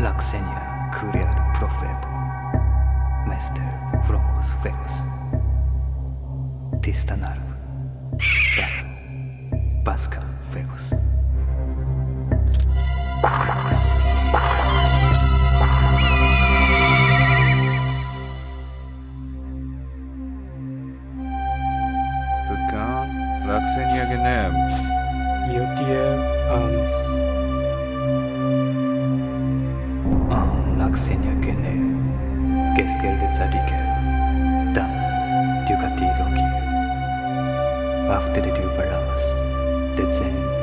Laxenia curiar profebo. Mester fromos fegos. Tistanar. Da. Pasca fegos. Began Laxenia genem. Iotier anis. An Laxenia gene. Geskel de tzadike. Da. Ducati logi. After the dubalas. De zen.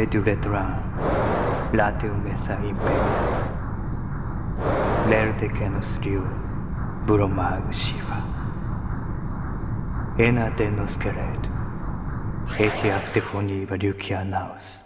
de Duretra, Lateum Sahimpe, l'air de que nos dio Buromag Shiva. Ena de nos querer, et.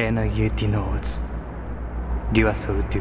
En ayeti nos. Dios soltu.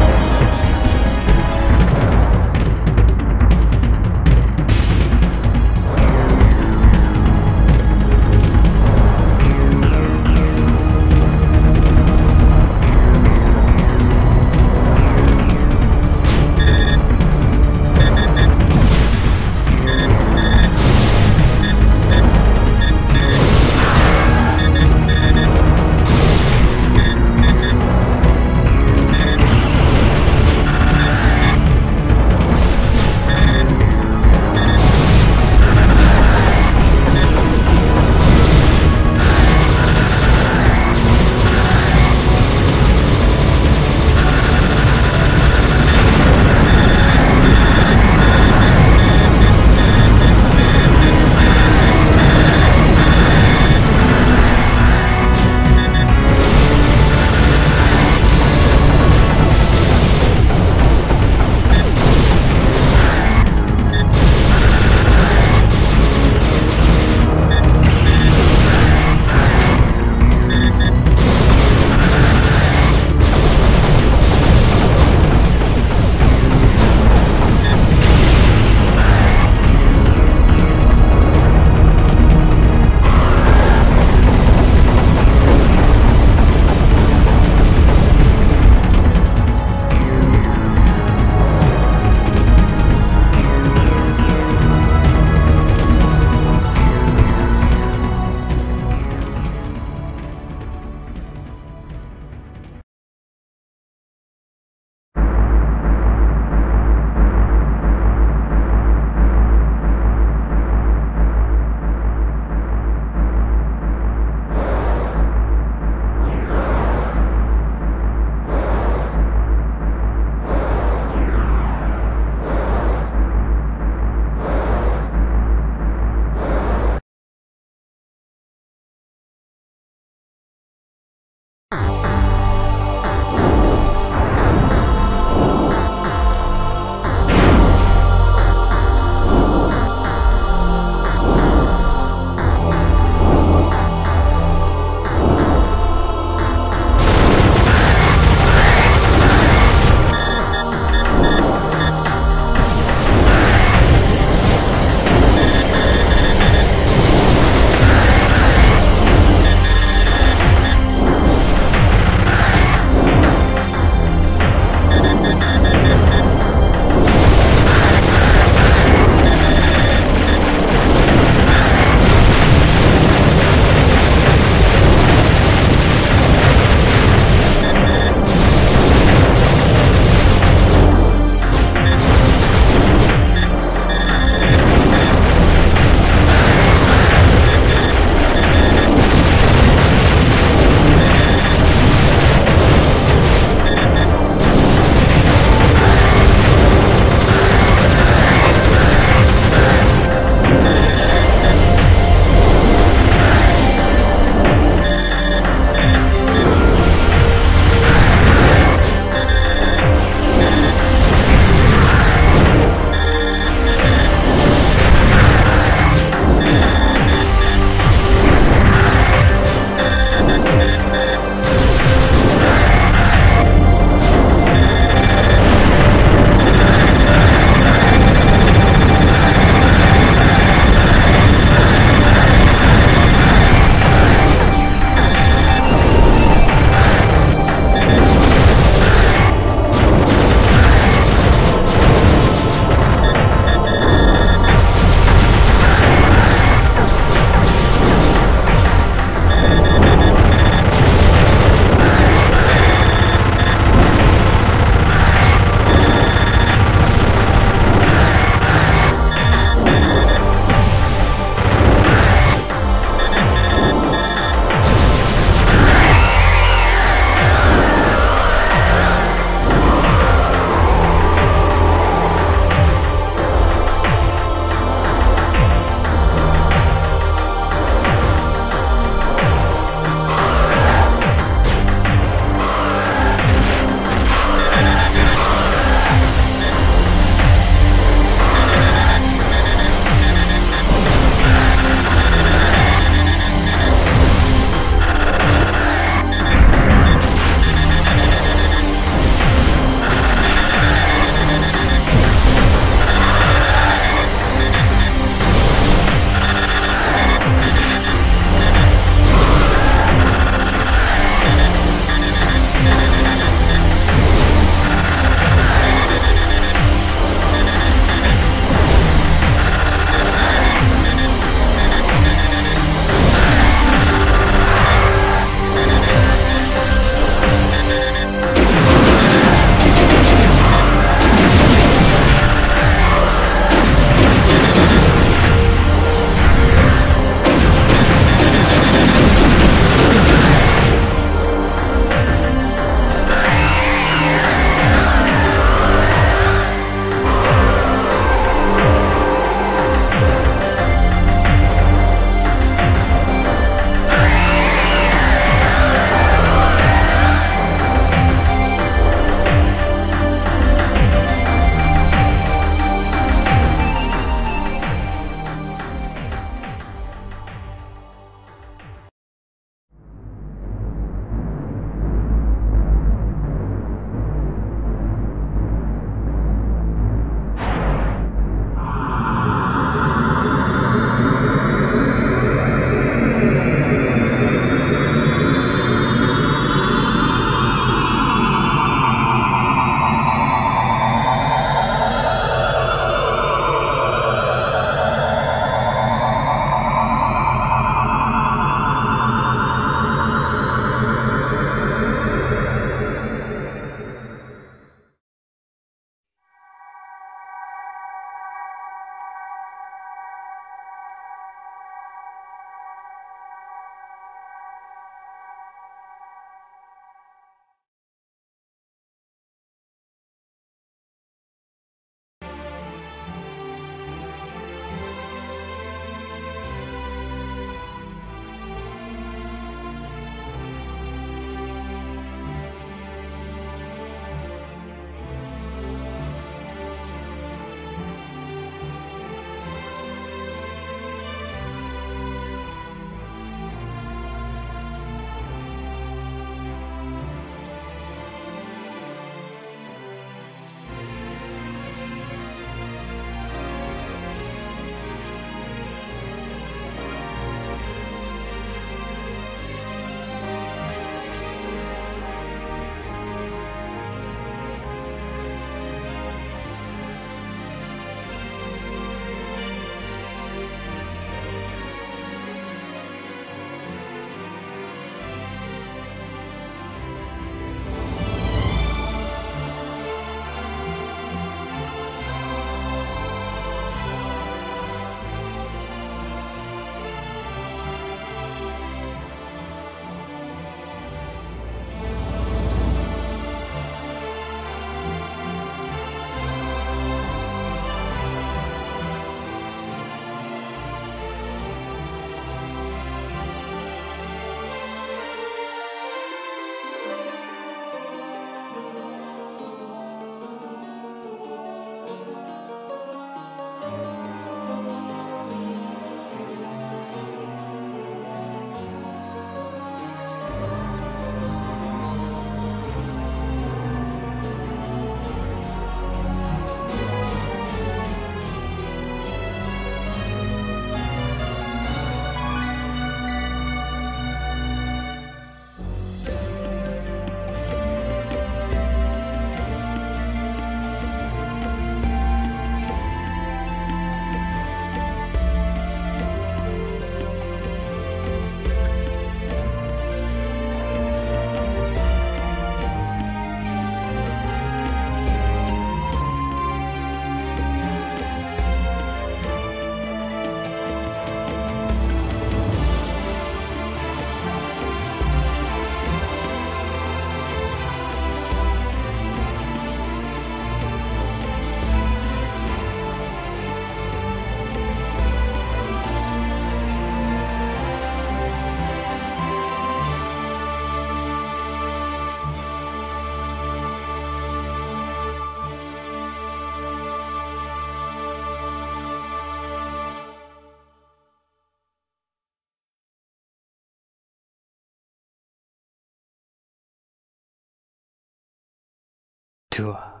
とは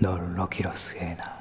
のろきろすえな。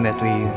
met we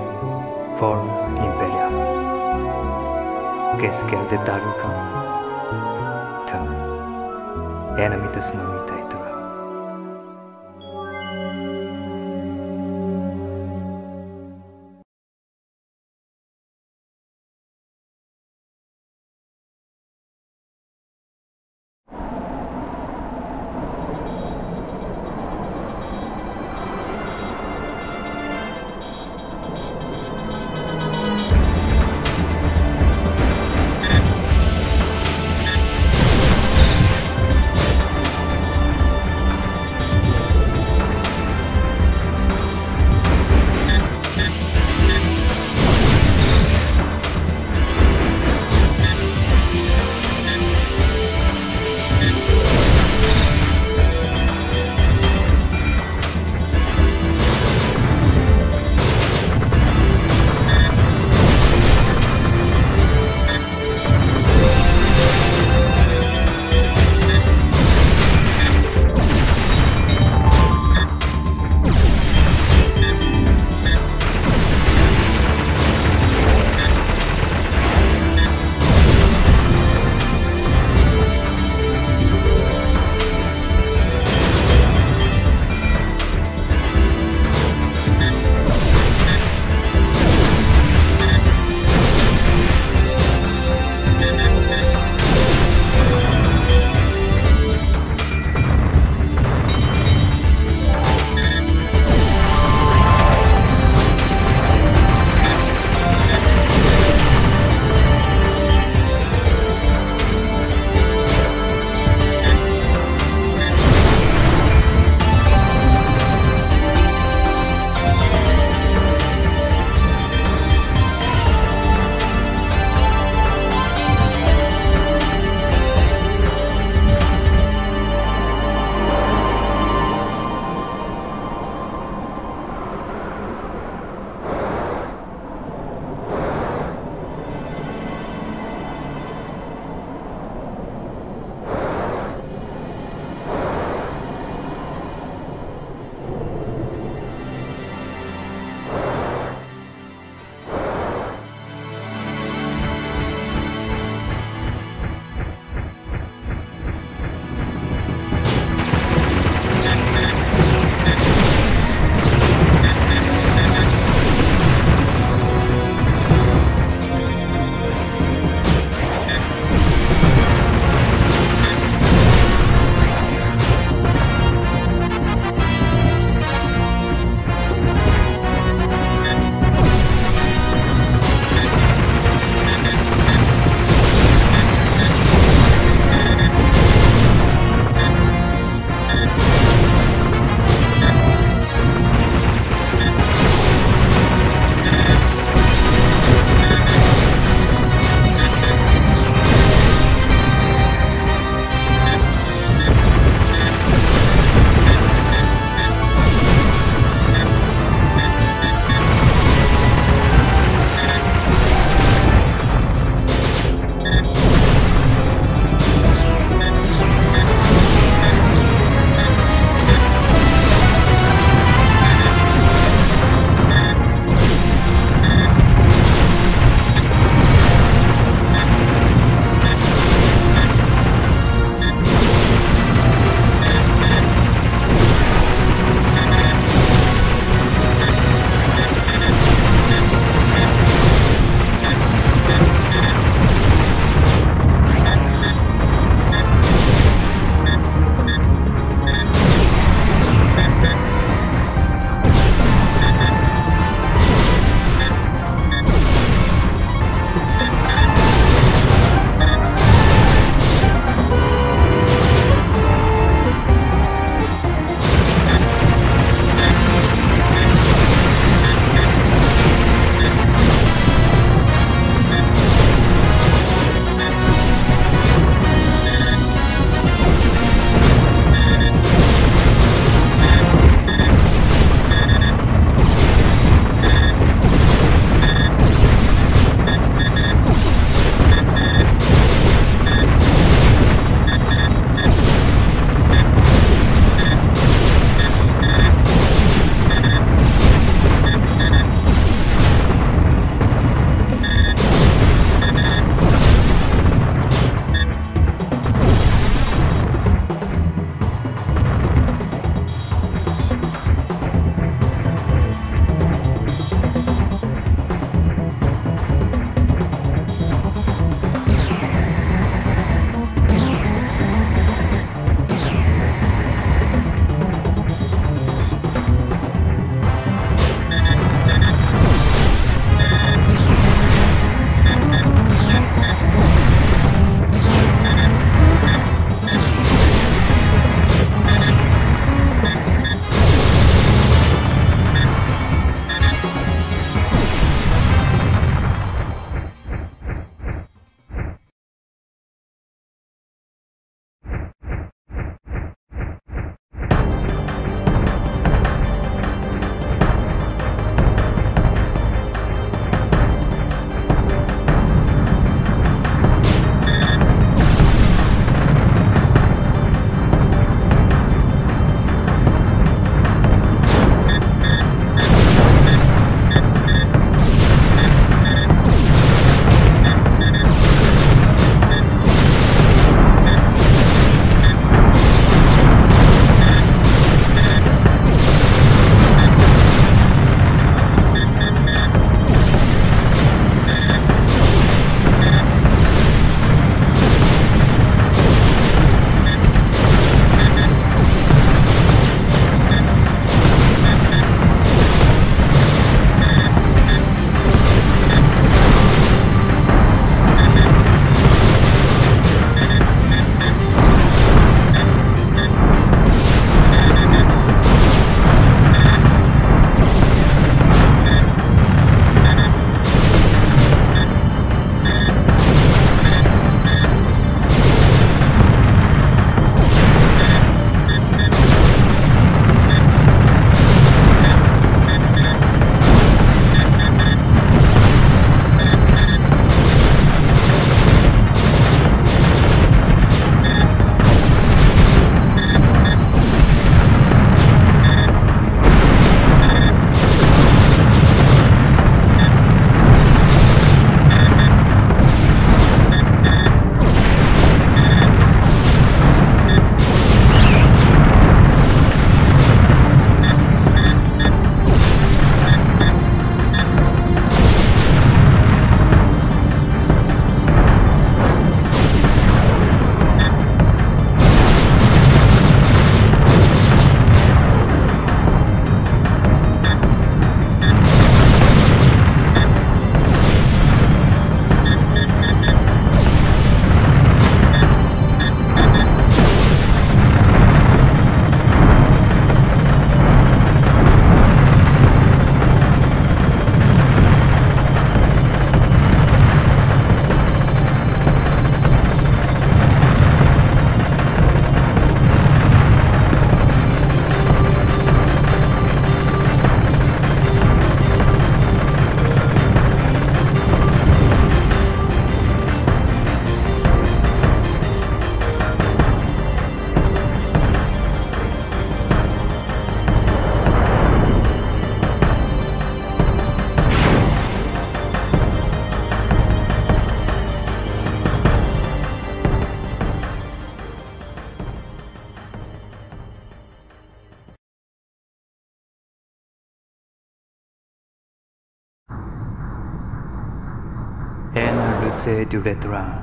durerà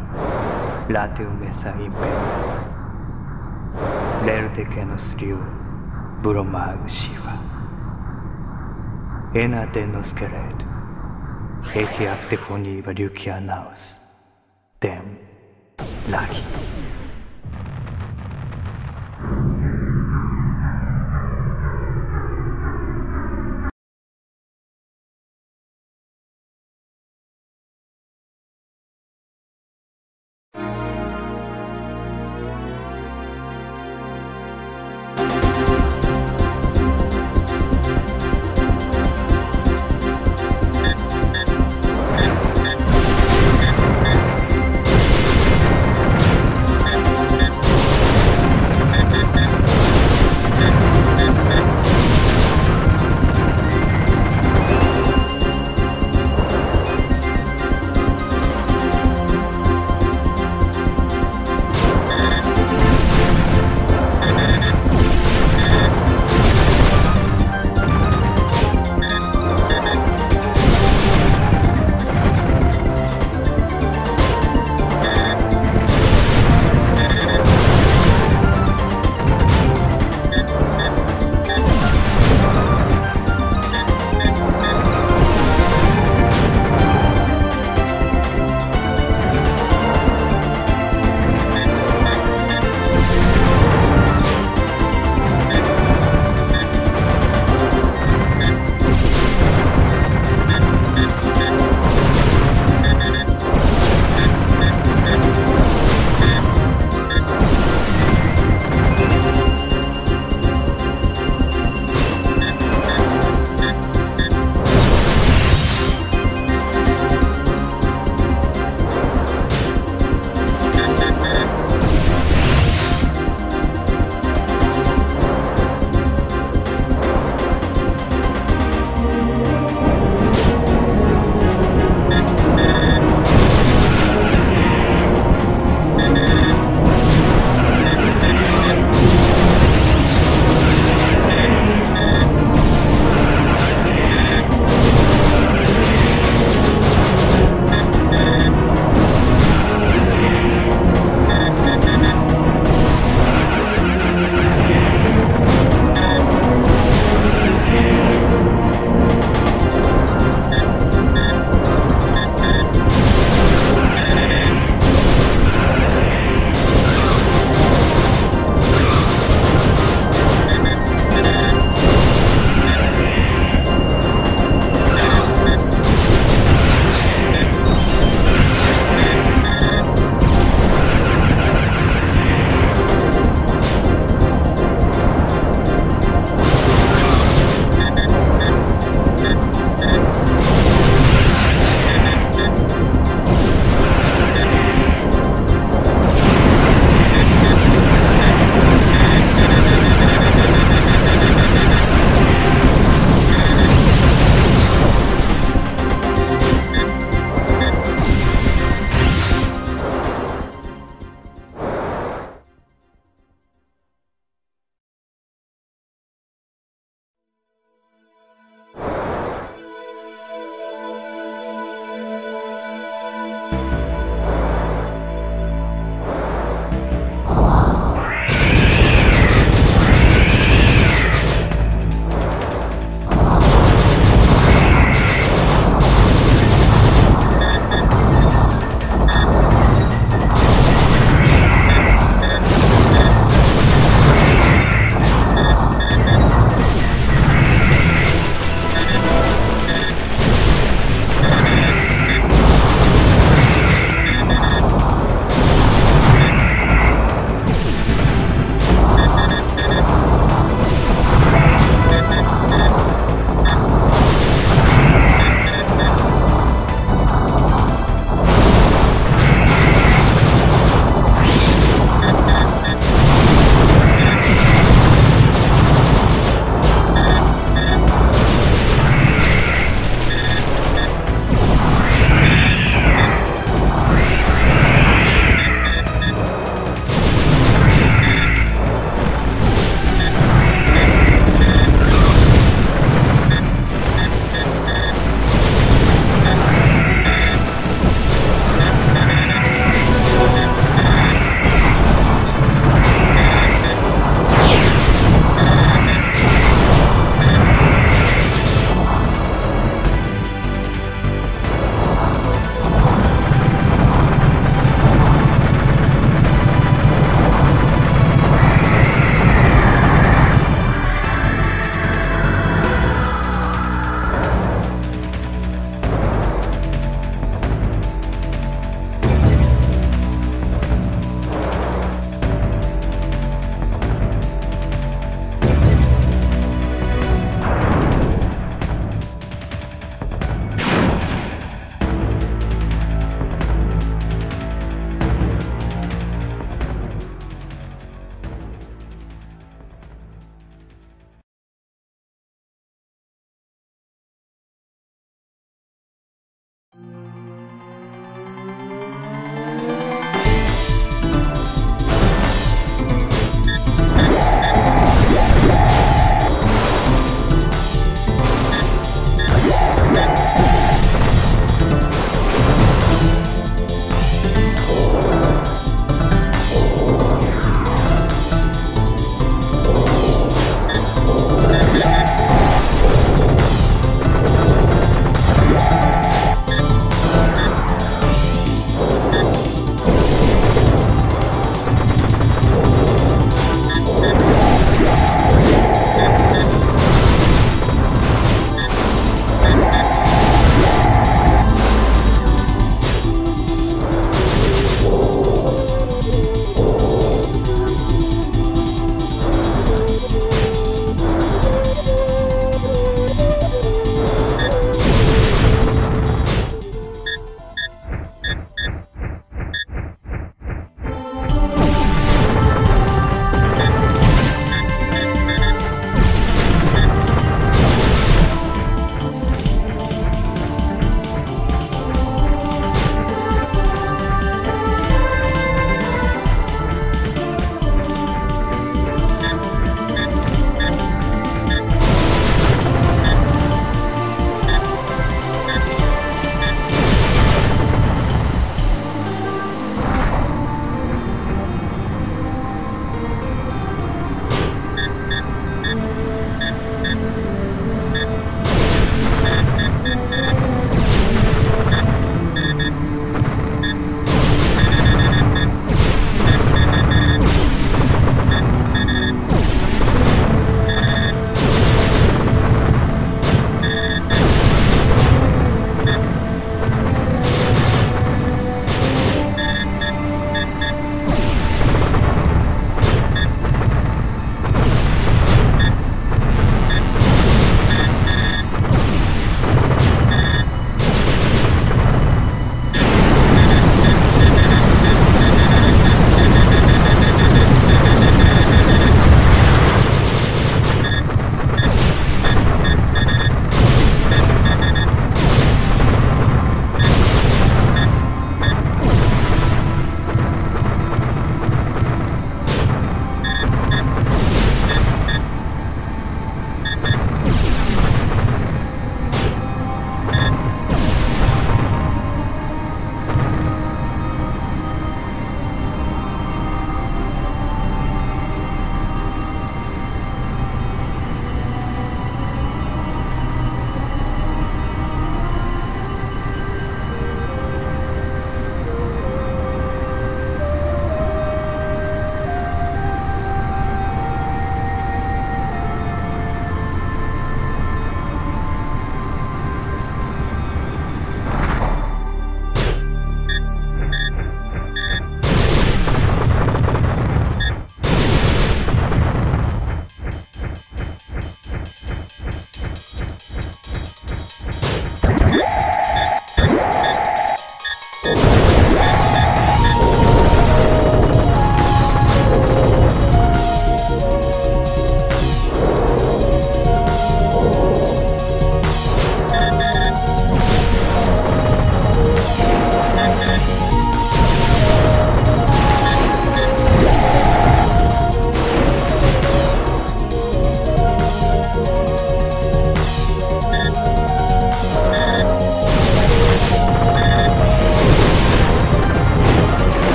l'ateo messa impera, l'erde che nostrio buromag shiva. Ena de nos quered, eti acte foniva riukia naus.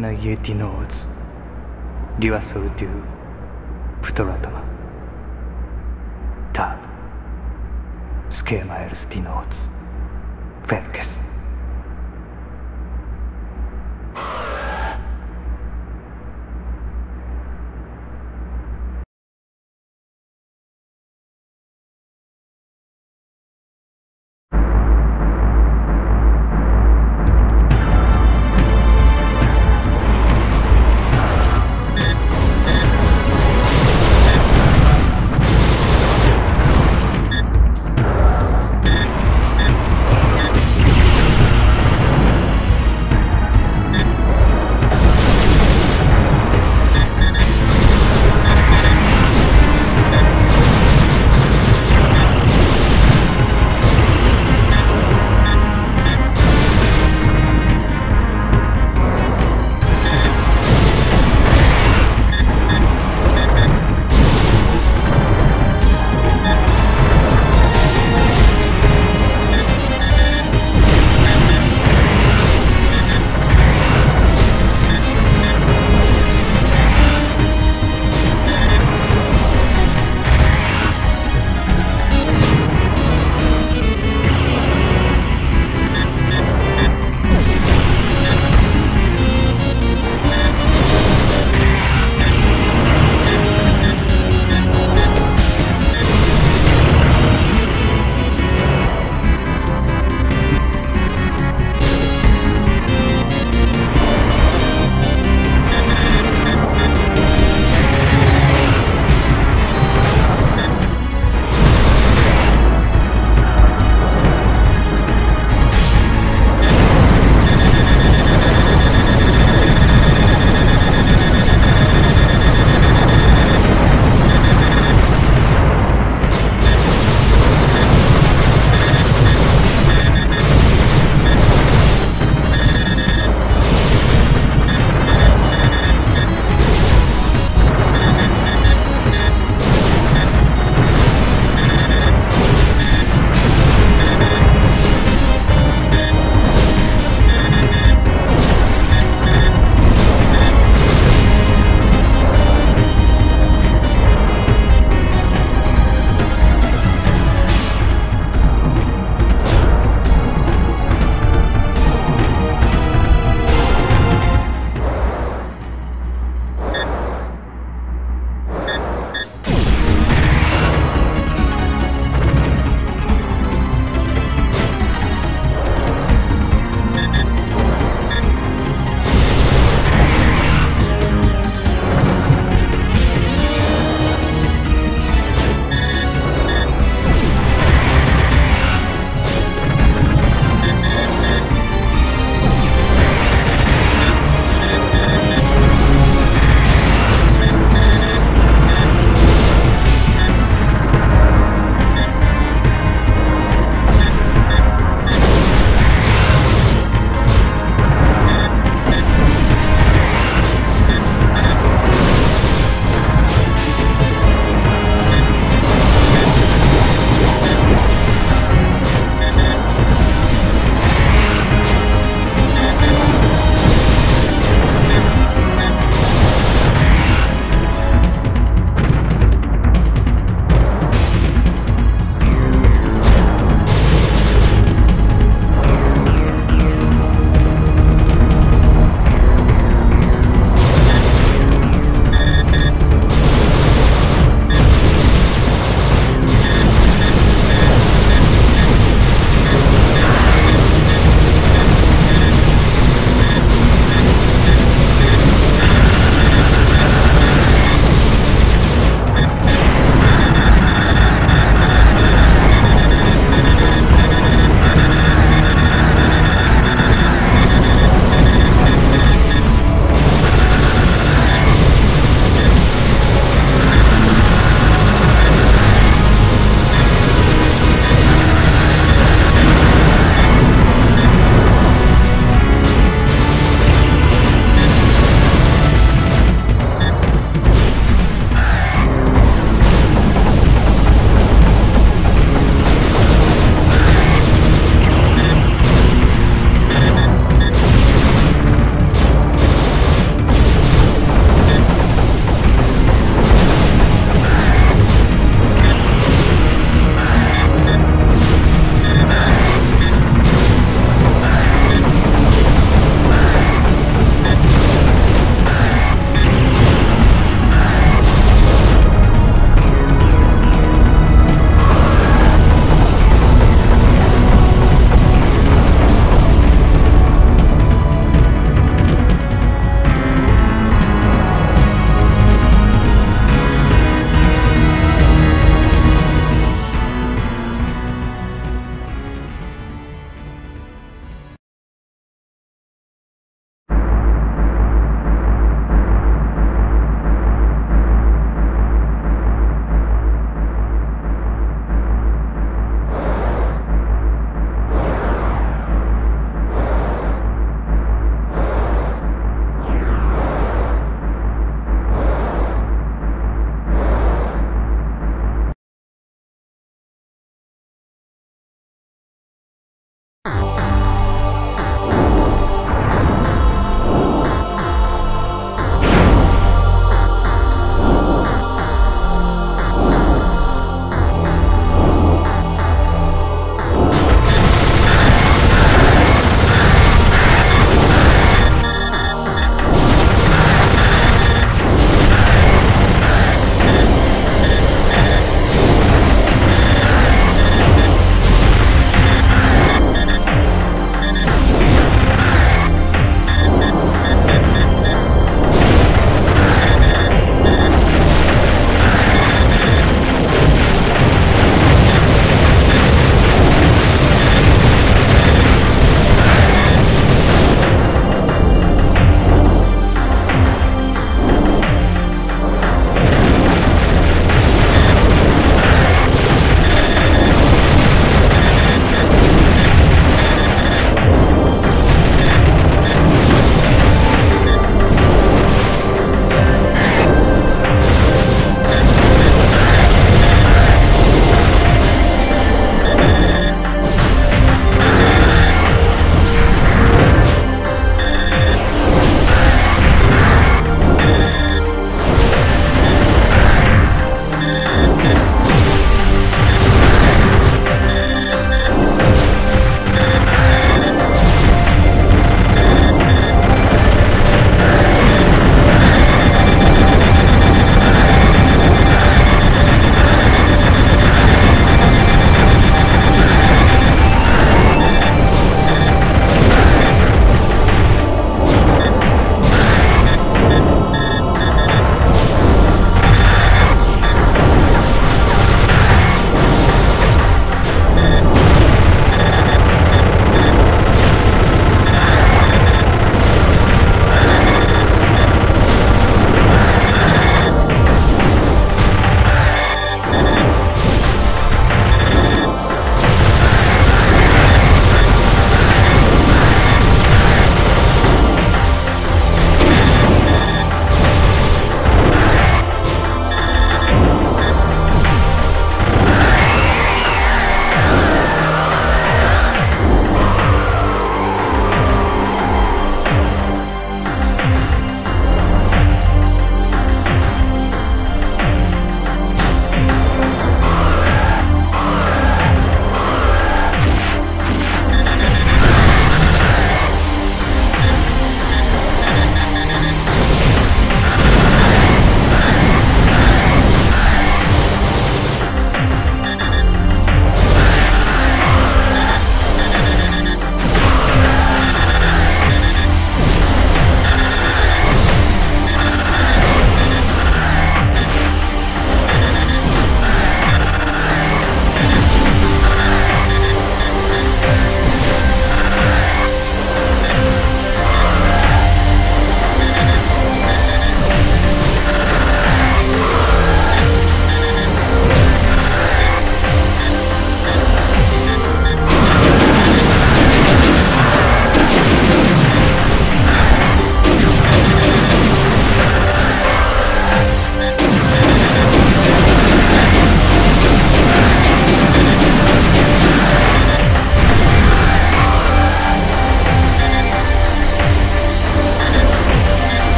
Diana Yeti Notes Do you also do?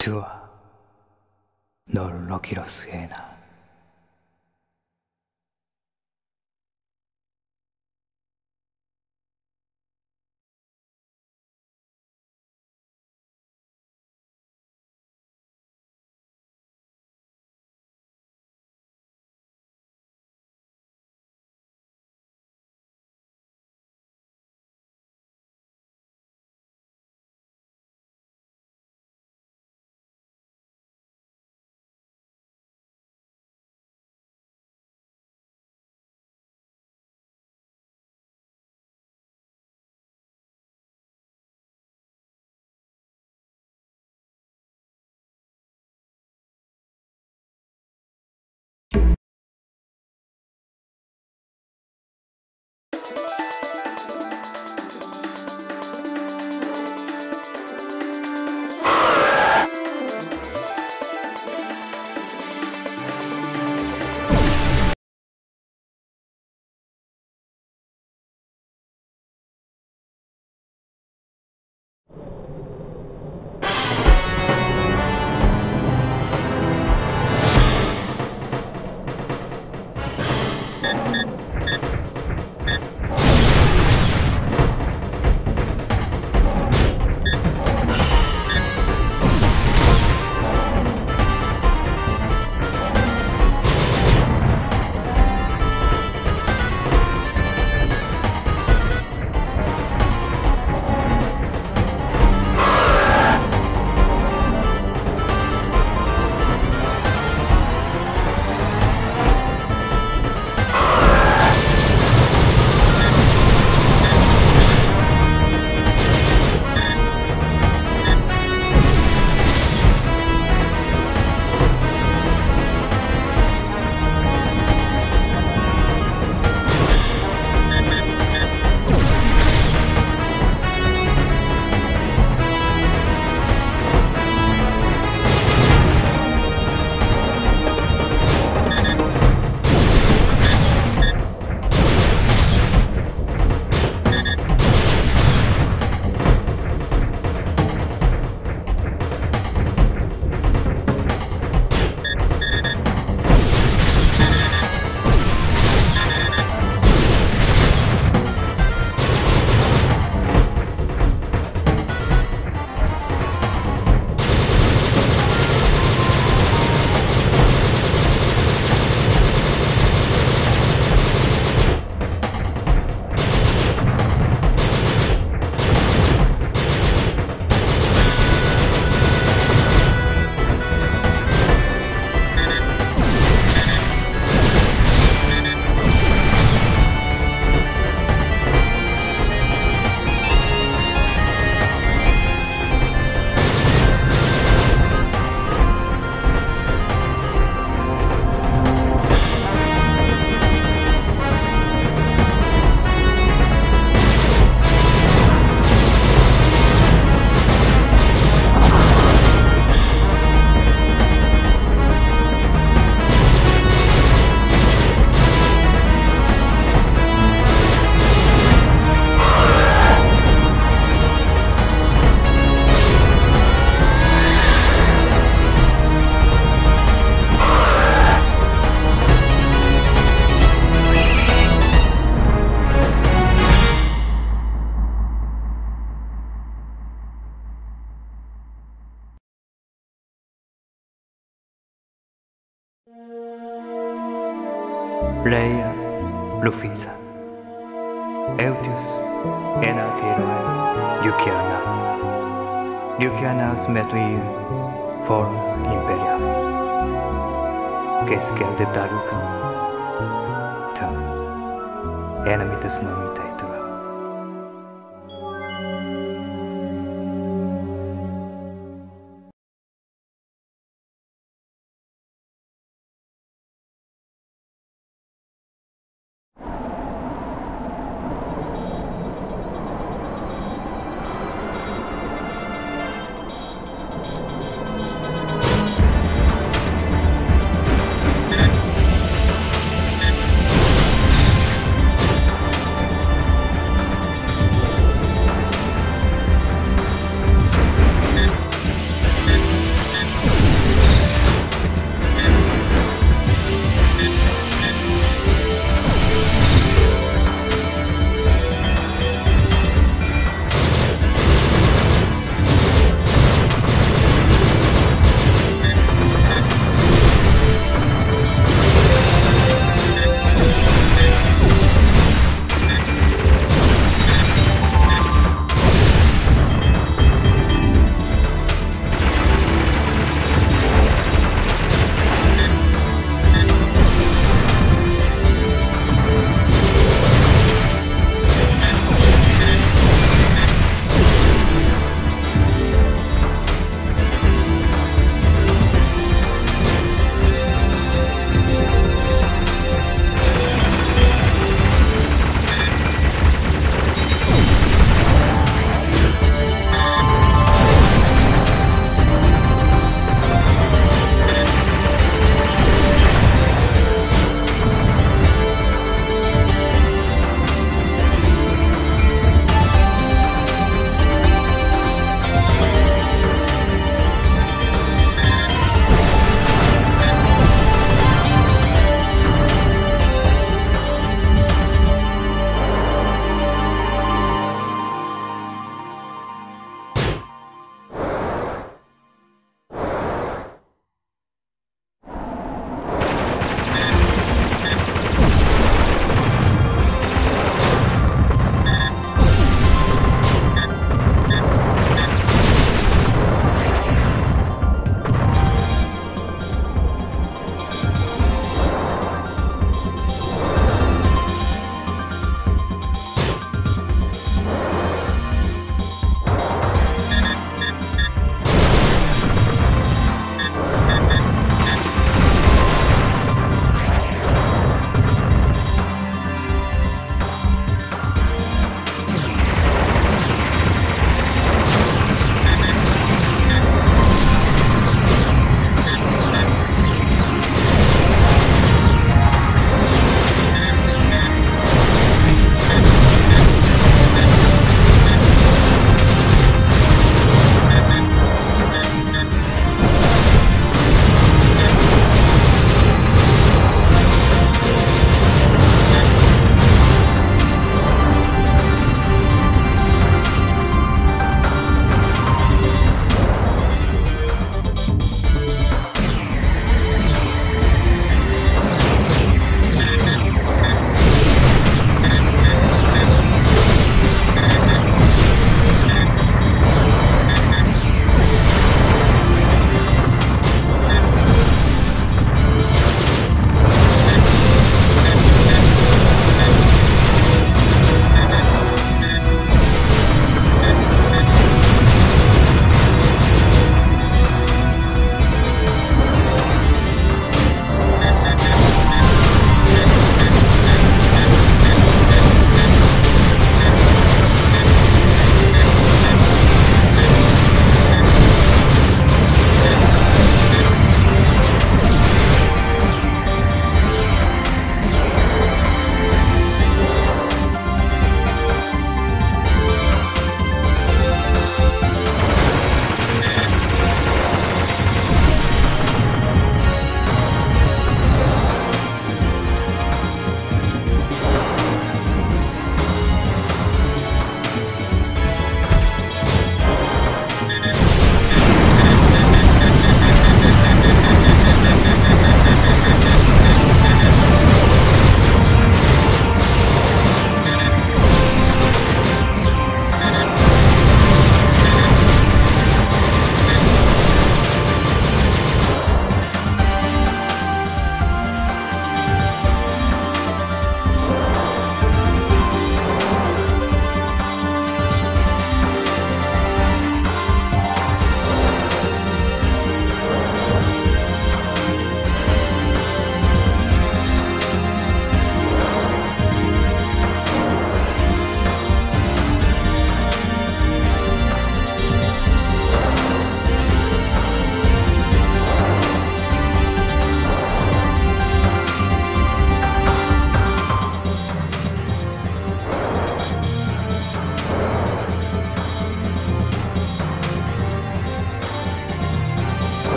두어 널 럭키러스에 나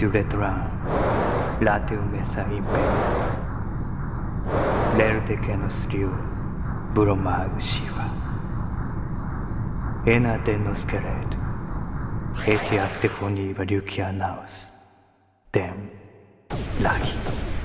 du restaurant Latte Mesa Imperio L'air de Kenosrio Bromag Shiva Ena de nos queret, eti aftefoni valiukia naos, Dem Lagi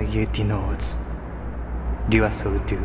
you denotes the authority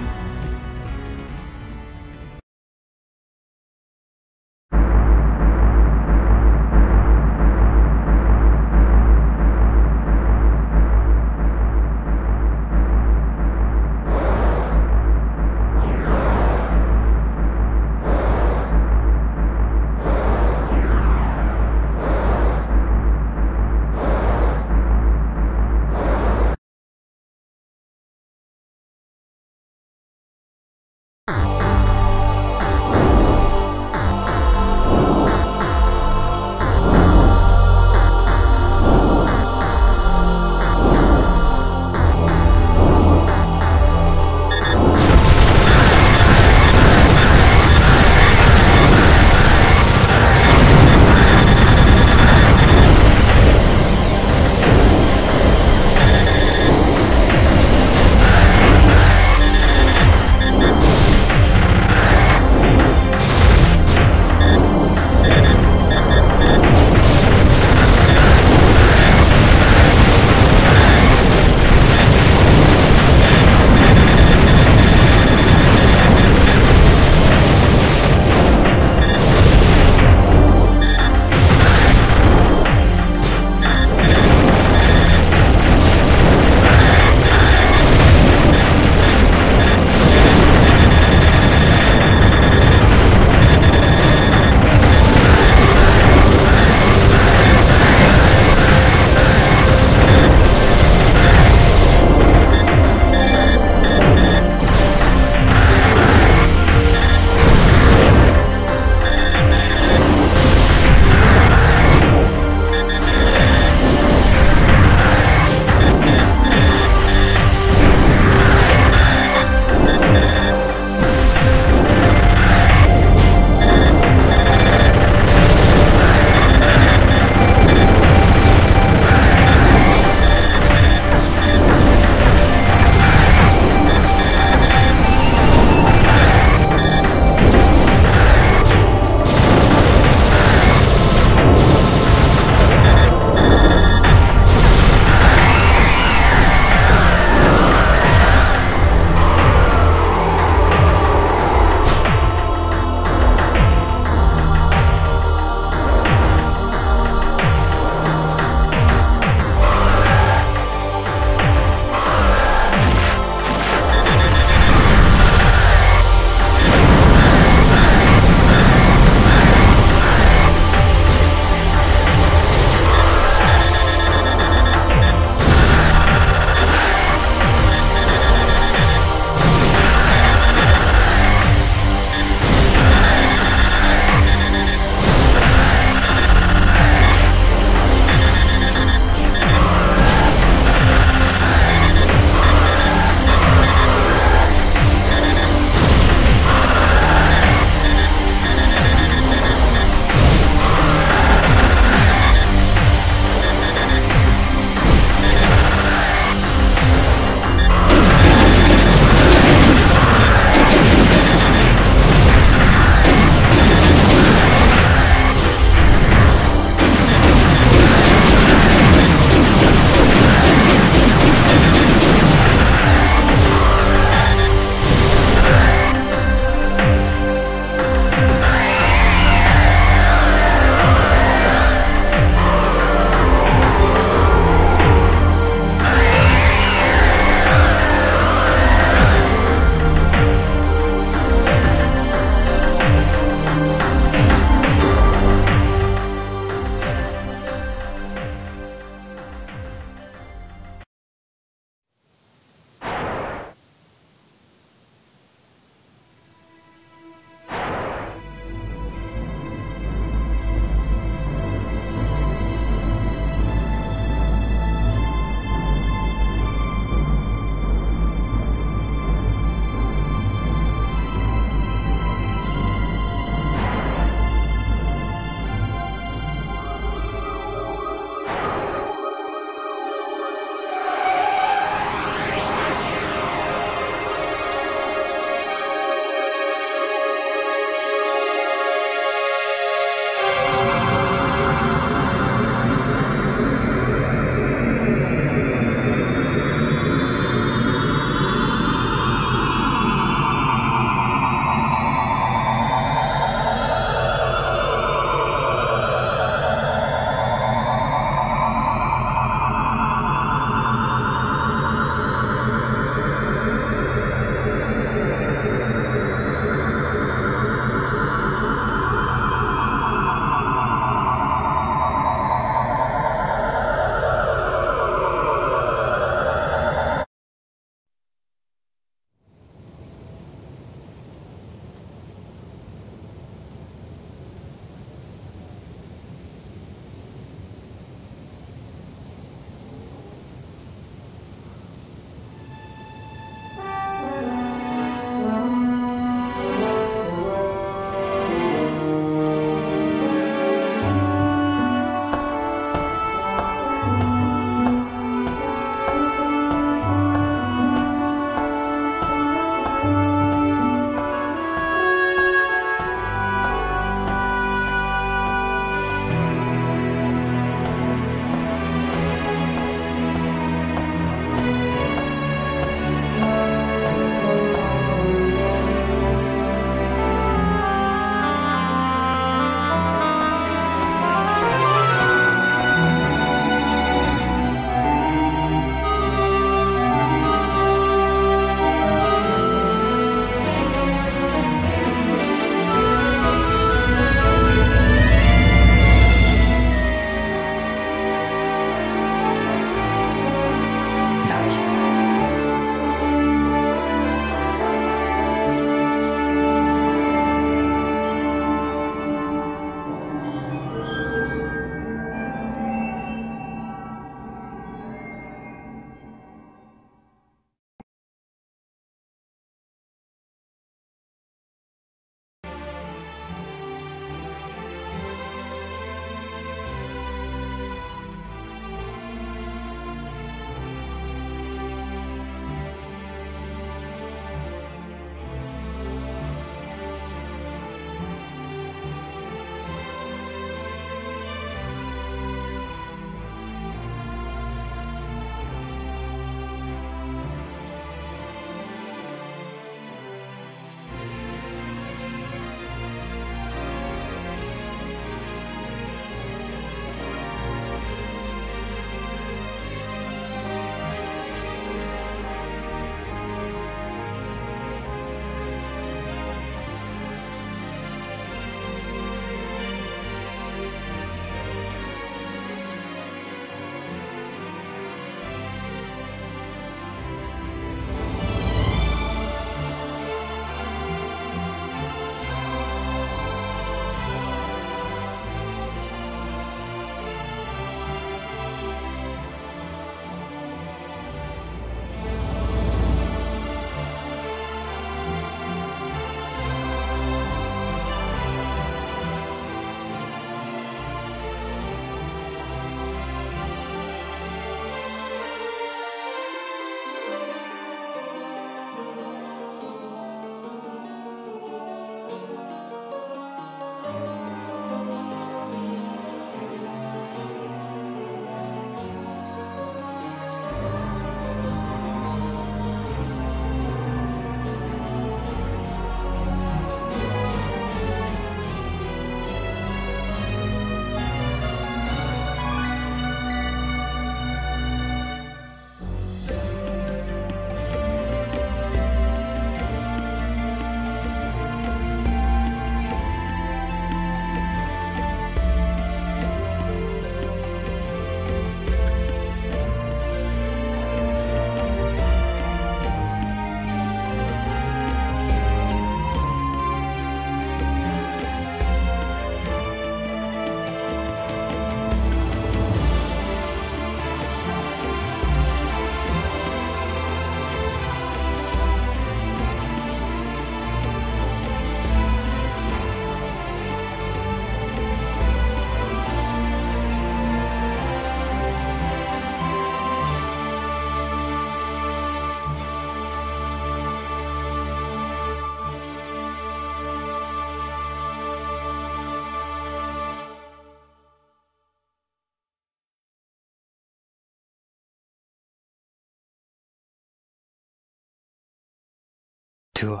두어.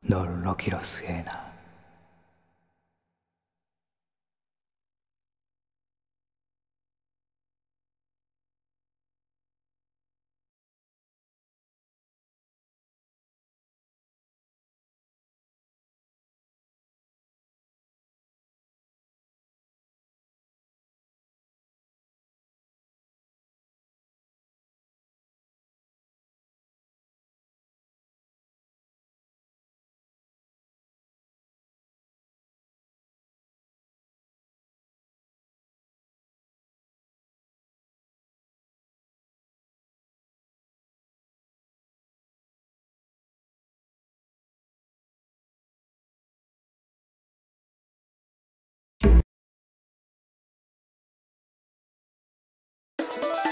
널 로키로스에 나 ん?